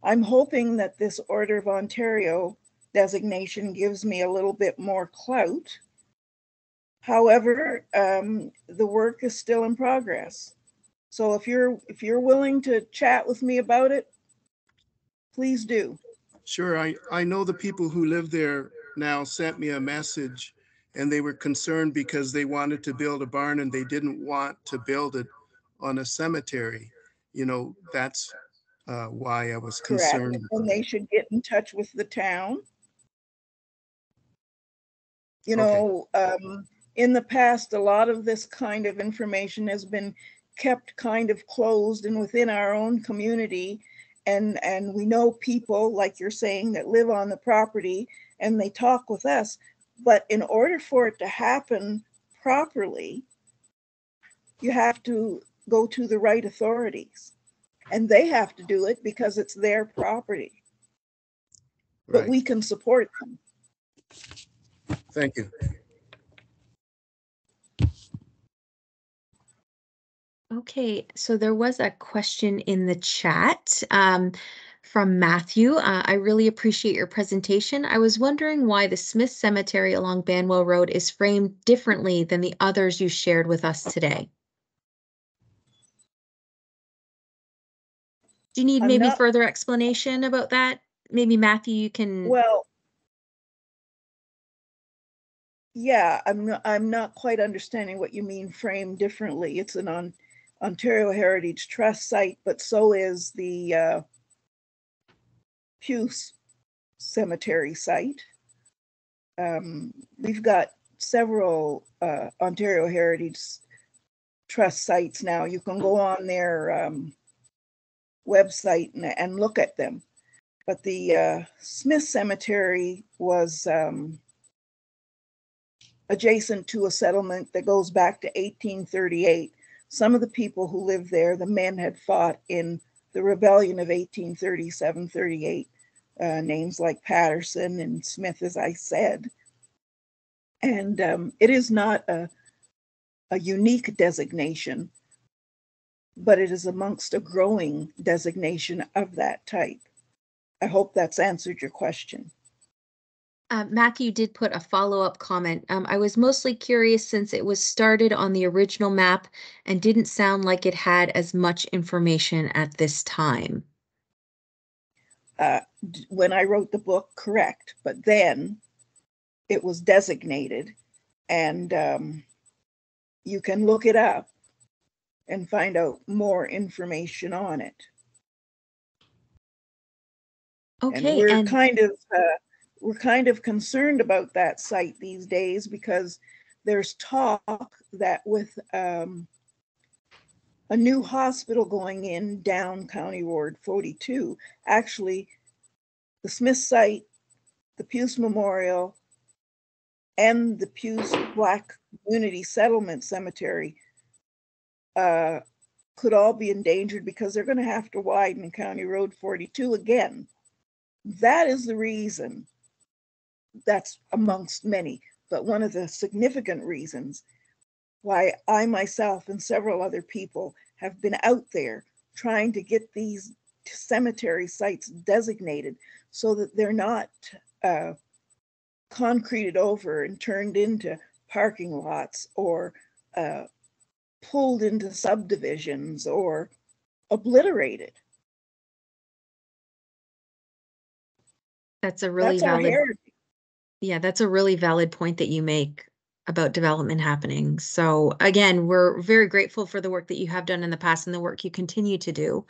I'm hoping that this Order of Ontario designation gives me a little bit more clout. However, um, the work is still in progress. So if you're if you're willing to chat with me about it, please do. Sure, I, I know the people who live there now sent me a message and they were concerned because they wanted to build a barn and they didn't want to build it on a cemetery. You know, that's uh, why I was concerned. Correct. And they should get in touch with the town. You Okay. know, um, in the past, a lot of this kind of information has been kept kind of closed and within our own community. And, and we know people, like you're saying, that live on the property and they talk with us. But in order for it to happen properly, you have to go to the right authorities. And they have to do it because it's their property. But we can support them. thank you. Okay, so there was a question in the chat um, from Matthew. Uh, I really appreciate your presentation. I was wondering why the Smith Cemetery along Banwell Road is framed differently than the others you shared with us today. Do you need I'm maybe not- further explanation about that? Maybe Matthew, you can. Well, yeah, I'm not, I'm not quite understanding what you mean frame differently. It's an on, Ontario Heritage Trust site, but so is the uh, Cemetery site. Um, we've got several uh, Ontario Heritage Trust sites now. You can go on their um, website and, and look at them. But the uh, Smith Cemetery was um, adjacent to a settlement that goes back to 1838. Some of the people who lived there, the men had fought in the rebellion of 1837 38. Uh, names like Patterson and Smith, as I said. And um, it is not a, a unique designation, but it is amongst a growing designation of that type. I hope that's answered your question. Uh, Matthew did put a follow-up comment. Um, I was mostly curious since it was started on the original map and didn't sound like it had as much information at this time. Uh, when I wrote the book, correct, but then it was designated and um, you can look it up and find out more information on it. And Okay, we're and kind of, uh, we're kind of concerned about that site these days because there's talk that with um, a new hospital going in down County Ward 42, actually, the Smith site, the Puce Memorial, and the Puce Black Community Settlement Cemetery uh, could all be endangered because they're going to have to widen County Road 42 again. That is the reason. That's amongst many, but one of the significant reasons why I myself and several other people have been out there trying to get these cemetery sites designated so that they're not uh, concreted over and turned into parking lots or uh, pulled into subdivisions or obliterated. That's a really That's valid. Yeah, that's a really valid point that you make about development happening. So again, we're very grateful for the work that you have done in the past and the work you continue to do.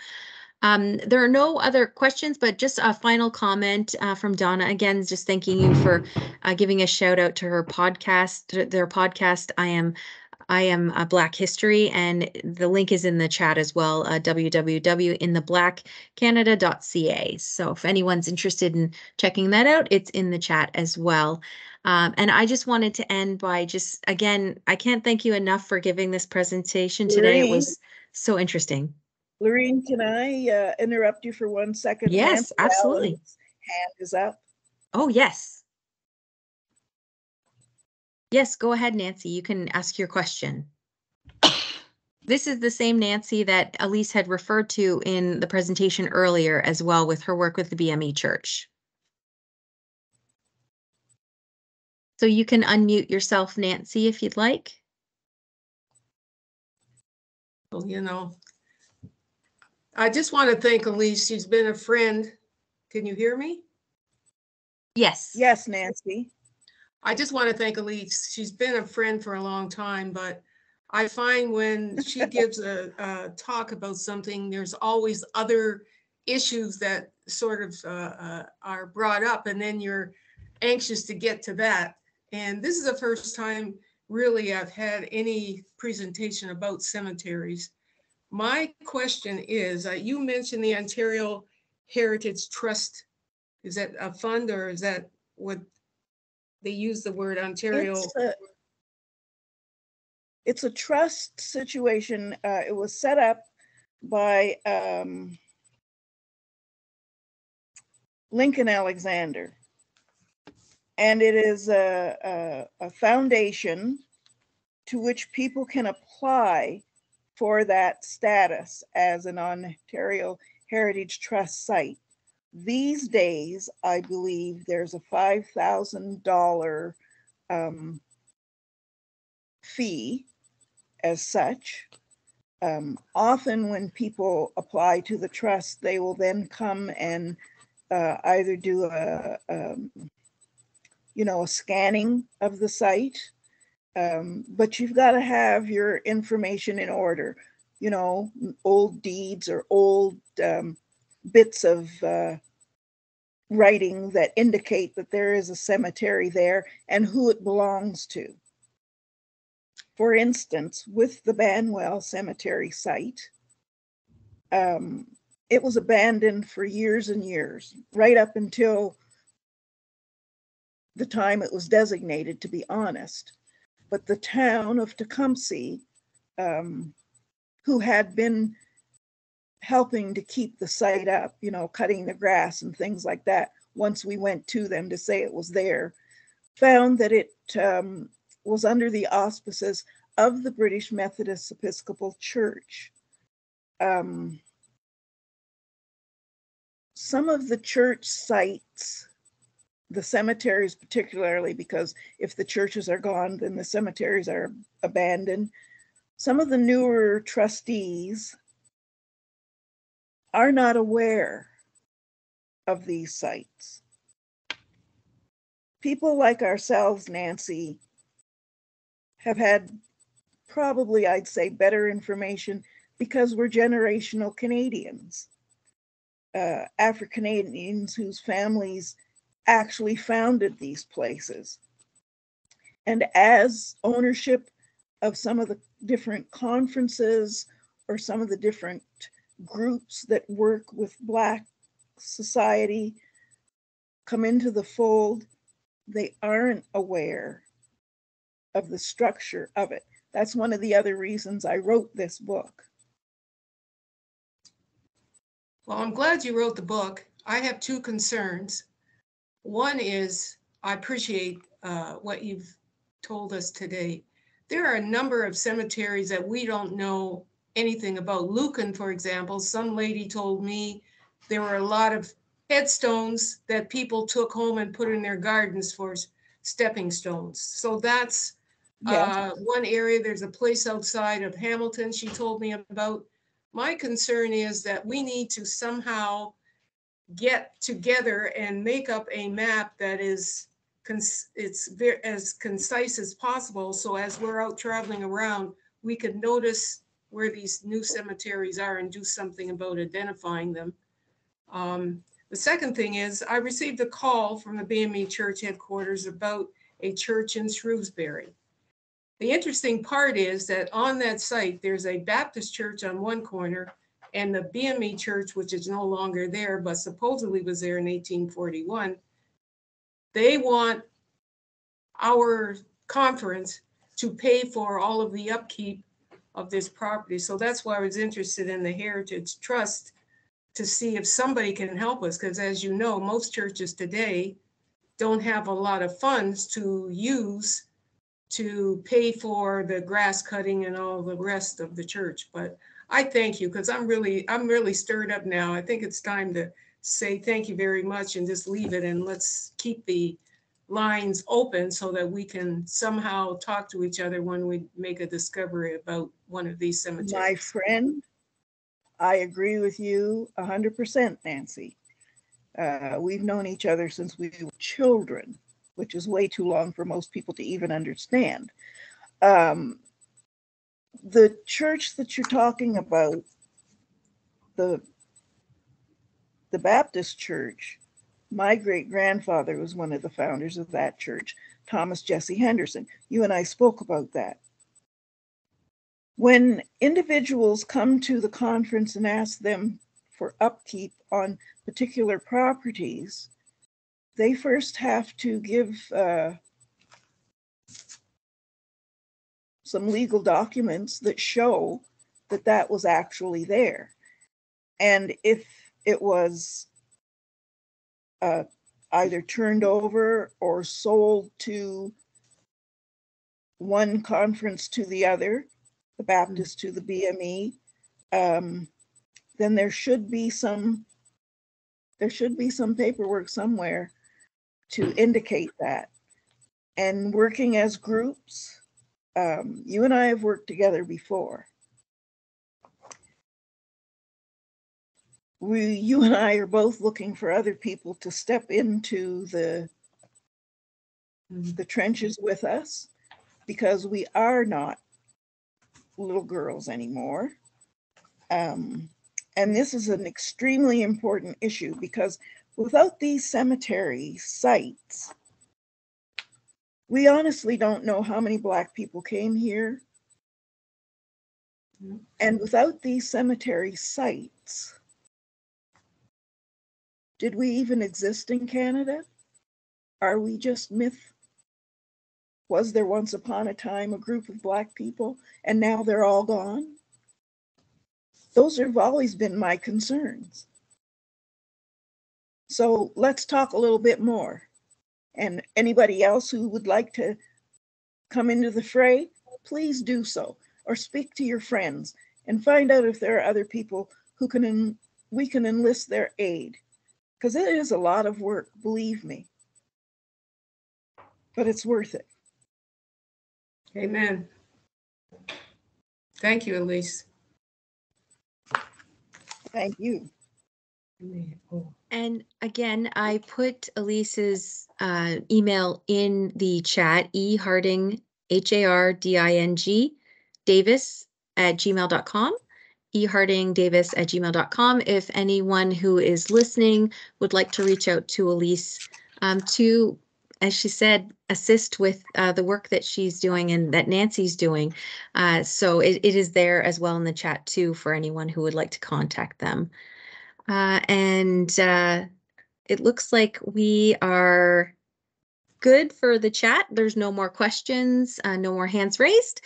Um, there are no other questions, but just a final comment uh, from Donna. Again, just thanking you for uh, giving a shout out to her podcast, their podcast. I am I am uh, Black History, and the link is in the chat as well, uh, www.intheblackcanada.ca. So if anyone's interested in checking that out, it's in the chat as well. Um, and I just wanted to end by just, again, I can't thank you enough for giving this presentation today. It was so interesting. Lorraine, can I uh, interrupt you for one second? Yes, absolutely. Allen's Hand is up. Oh, yes. Yes, go ahead, Nancy. You can ask your question. This is the same Nancy that Elise had referred to in the presentation earlier as well with her work with the BME Church. So you can unmute yourself, Nancy, if you'd like. Well, you know, I just want to thank Elise. She's been a friend. Can you hear me? Yes. Yes, Nancy. I just want to thank Elise. She's been a friend for a long time, but I find when she gives a, a talk about something, there's always other issues that sort of uh, uh, are brought up, and then you're anxious to get to that. And this is the first time really I've had any presentation about cemeteries. My question is, uh, you mentioned the Ontario Heritage Trust. Is that a fund or is that what they use the word Ontario? It's a, it's a trust situation. Uh, it was set up by um, Lincoln Alexander. And it is a, a, a foundation to which people can apply for that status as an Ontario Heritage Trust site. These days, I believe there's a five thousand dollar um, fee as such. Um, often, when people apply to the trust, they will then come and uh, either do a, um, you know, a scanning of the site. Um, but you've got to have your information in order, you know, old deeds or old um, bits of uh, writing that indicate that there is a cemetery there and who it belongs to. For instance, with the Banwell Cemetery site, um, it was abandoned for years and years, right up until the time it was designated, to be honest. But the town of Tecumseh, um, who had been helping to keep the site up, you know, cutting the grass and things like that, once we went to them to say it was there, found that it um, was under the auspices of the British Methodist Episcopal Church. Um, some of the church sites, the cemeteries particularly, because if the churches are gone, then the cemeteries are abandoned. Some of the newer trustees are not aware of these sites. People like ourselves, Nancy, have had probably, I'd say, better information because we're generational Canadians. Uh, Afro Canadians whose families actually founded these places. And as ownership of some of the different conferences or some of the different groups that work with Black society come into the fold, they aren't aware of the structure of it. That's one of the other reasons I wrote this book. Well, I'm glad you wrote the book. I have two concerns. One is I appreciate uh, what you've told us today. There are a number of cemeteries that we don't know anything about. Lucan, for example, some lady told me there were a lot of headstones that people took home and put in their gardens for stepping stones. So that's uh, one area. There's a place outside of Hamilton she told me about. My concern is that we need to somehow get together and make up a map that is it's very as concise as possible. So as we're out traveling around, we could notice where these new cemeteries are and do something about identifying them. Um, the second thing is I received a call from the BME church headquarters about a church in Shrewsbury. The interesting part is that on that site, there's a Baptist church on one corner and the BME church, which is no longer there, but supposedly was there in 1841. They want our conference to pay for all of the upkeep of this property. So that's why I was interested in the Heritage Trust to see if somebody can help us. Because as you know, most churches today don't have a lot of funds to use to pay for the grass cutting and all the rest of the church. But I thank you because I'm really, I'm really stirred up now. I think it's time to say thank you very much and just leave it and let's keep the lines open so that we can somehow talk to each other when we make a discovery about one of these cemeteries. My friend, I agree with you 100%, Nancy. Uh, we've known each other since we were children which is way too long for most people to even understand. Um, the church that you're talking about, the the Baptist church, my great grandfather was one of the founders of that church, Thomas Jesse Henderson. You and I spoke about that. When individuals come to the conference and ask them for upkeep on particular properties, they first have to give uh, some legal documents that show that that was actually there. And if it was uh, either turned over or sold to one conference to the other, the Baptist to the BME, um, then there should be some there should be some paperwork somewhere to indicate that. And working as groups, um, you and I have worked together before. We, you and I are both looking for other people to step into the the trenches with us because we are not little girls anymore. Um, and this is an extremely important issue because Without these cemetery sites, we honestly don't know how many Black people came here. And without these cemetery sites, did we even exist in Canada? Are we just myth? Was there once upon a time a group of Black people and now they're all gone? Those have always been my concerns. So let's talk a little bit more. And anybody else who would like to come into the fray, please do so or speak to your friends and find out if there are other people who can en- we can enlist their aid because it is a lot of work, believe me. But it's worth it. Amen. Thank you, Elise. Thank you. And again, I put Elise's uh, email in the chat, e harding, H A R D I N G, Davis at gmail.com, e harding davis at gmail.com. If anyone who is listening would like to reach out to Elise um, to, as she said, assist with uh, the work that she's doing and that Nancy's doing. Uh, so it, it is there as well in the chat too for anyone who would like to contact them. Uh, and uh, it looks like we are good for the chat. There's no more questions, uh, no more hands raised.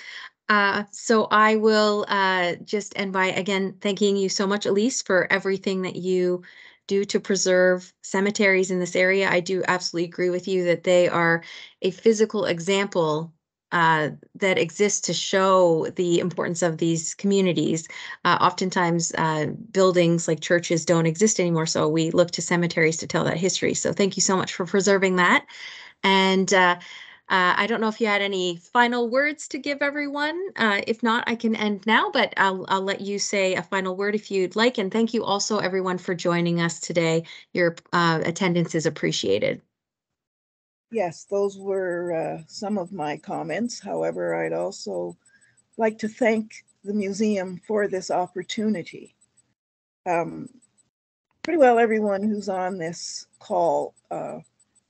Uh, so I will uh, just end by again thanking you so much, Elise, for everything that you do to preserve cemeteries in this area. I do absolutely agree with you that they are a physical example uh, that exists to show the importance of these communities. Uh, oftentimes, uh, buildings like churches don't exist anymore, so we look to cemeteries to tell that history. So thank you so much for preserving that. And uh, I don't know if you had any final words to give everyone. Uh, if not, I can end now, but I'll, I'll let you say a final word if you'd like. And thank you also everyone for joining us today. Your uh, attendance is appreciated. Yes, those were uh, some of my comments. However, I'd also like to thank the museum for this opportunity. Um, pretty well everyone who's on this call uh,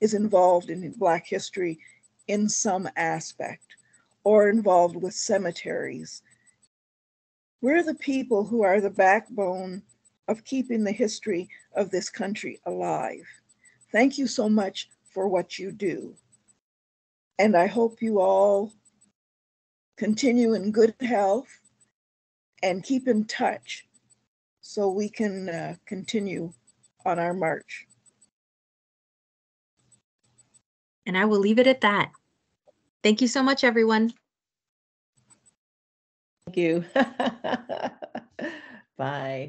is involved in Black history in some aspect or involved with cemeteries. We're the people who are the backbone of keeping the history of this country alive. Thank you so much for what you do. And I hope you all continue in good health and keep in touch so we can uh, continue on our march. And I will leave it at that. Thank you so much, everyone. Thank you. Bye.